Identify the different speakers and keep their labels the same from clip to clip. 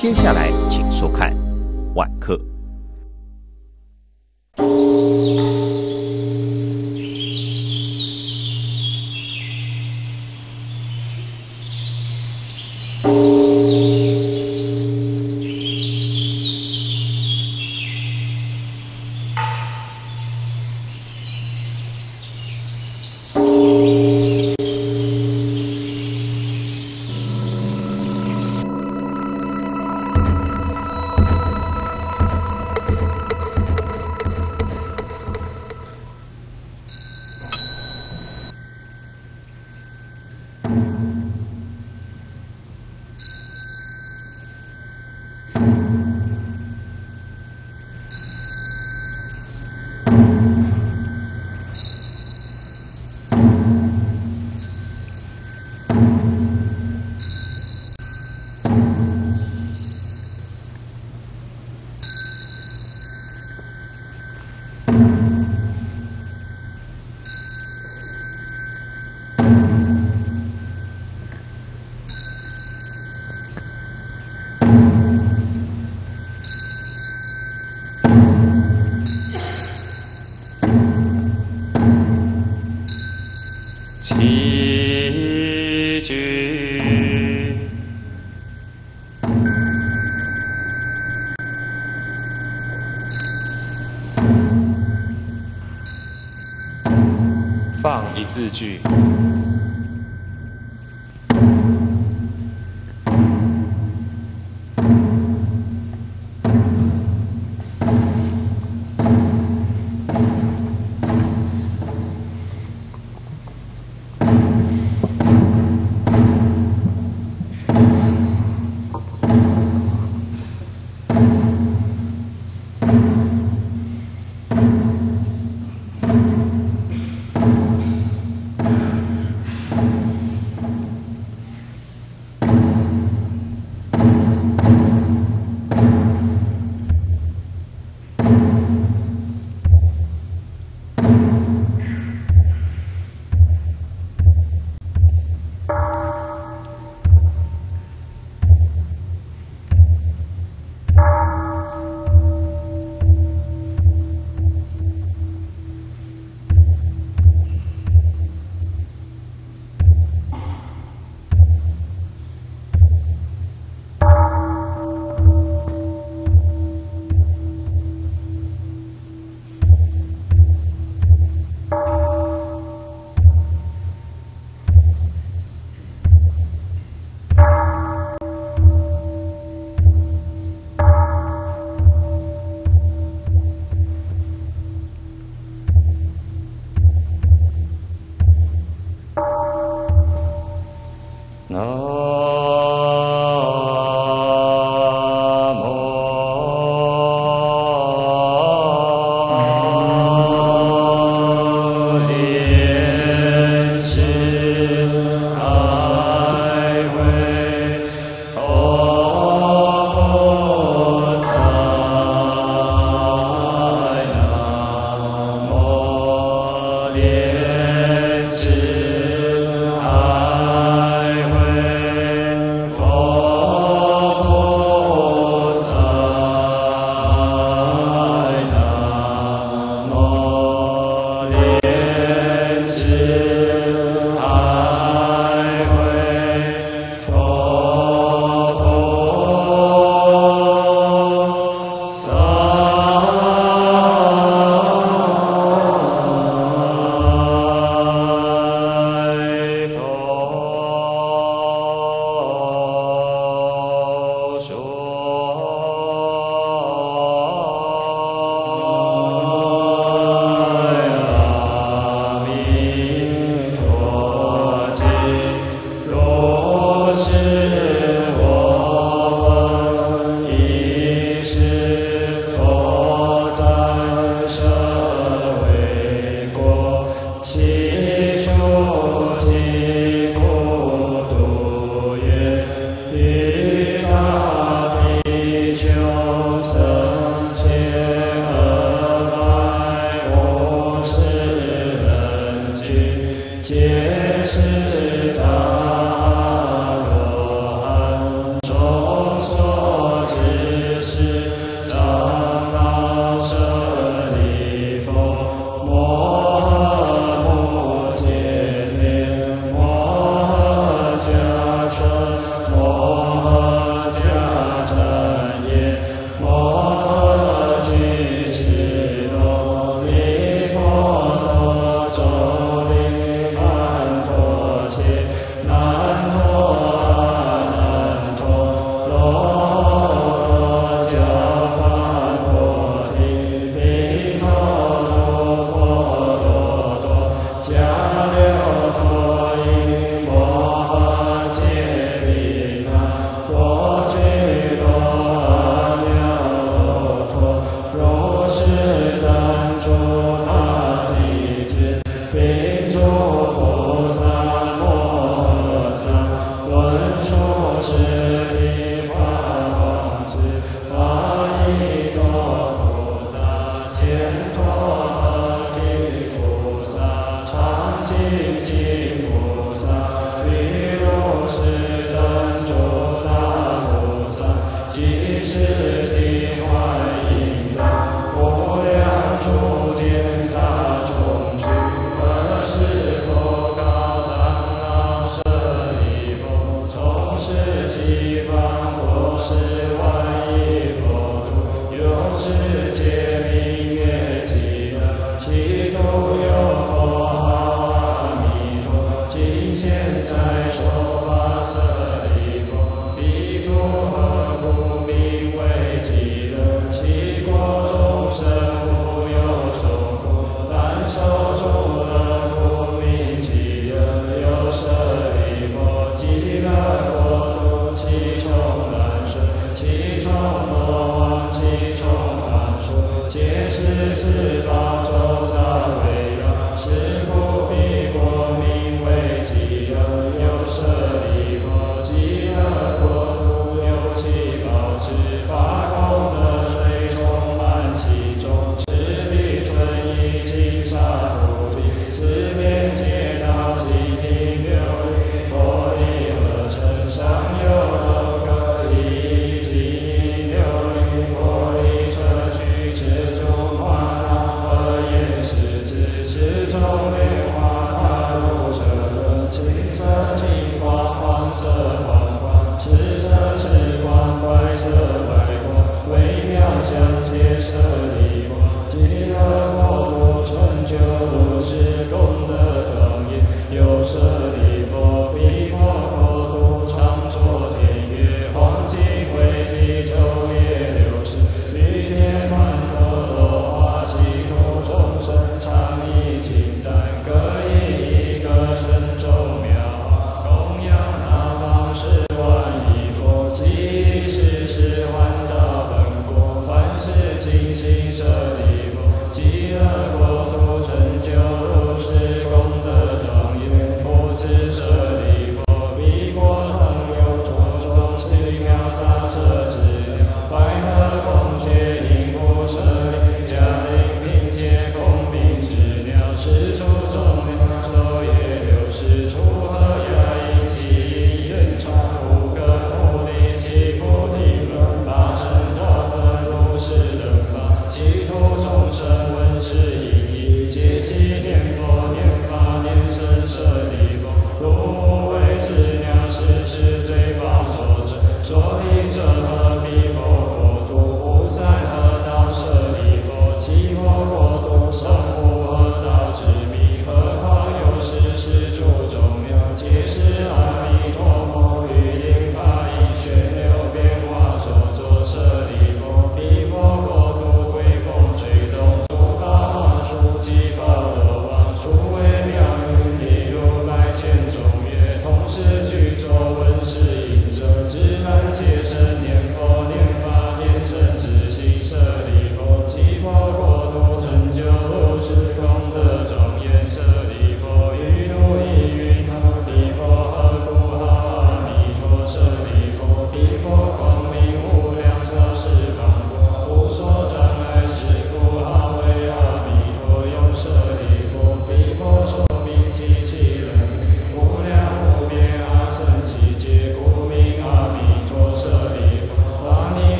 Speaker 1: 接下来请收看晚课。Amen.
Speaker 2: 字
Speaker 3: 句。
Speaker 4: 皆是十八种三昧，药师不必过名为己，更有舍利弗极乐国土，有其宝之八功德水充满其中，十地尊一金沙菩提，四遍皆道精辟妙味，何以何成相有？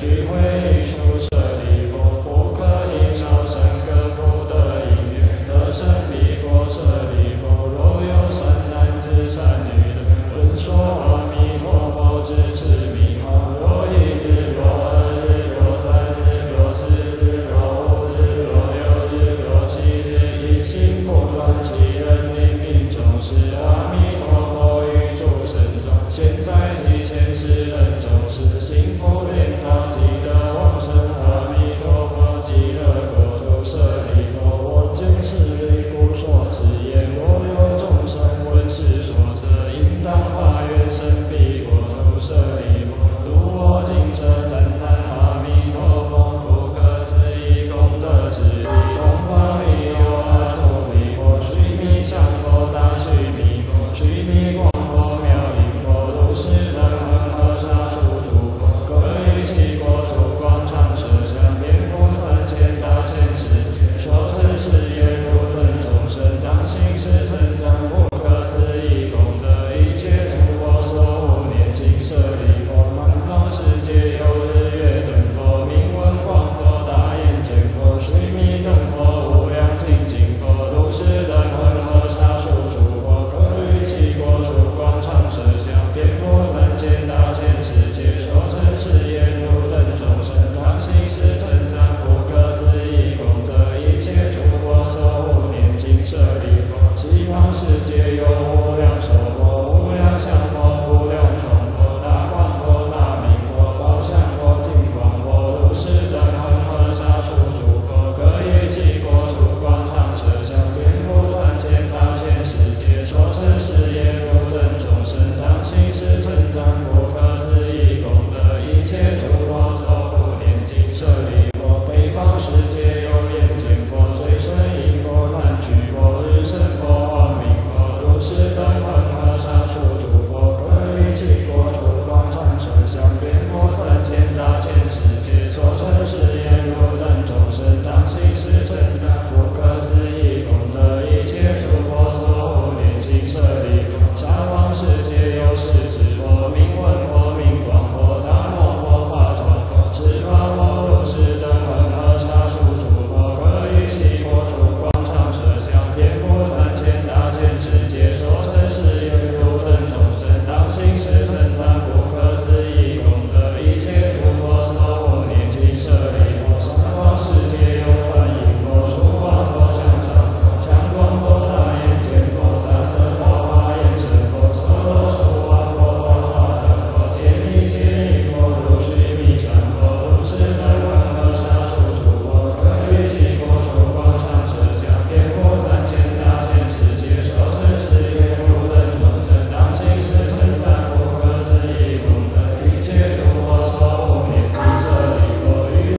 Speaker 4: 聚会一处，舍利弗，不可以超善更不得已缘得生彼国。舍利弗，若有善男子、善女人，闻说阿弥陀佛，执持名号，若一日、若二日、若三日、若四日、若五日、若六日、若七日，一心不乱。其人临命终时，阿弥陀佛与诸神众现在其前，是人终是心不乱。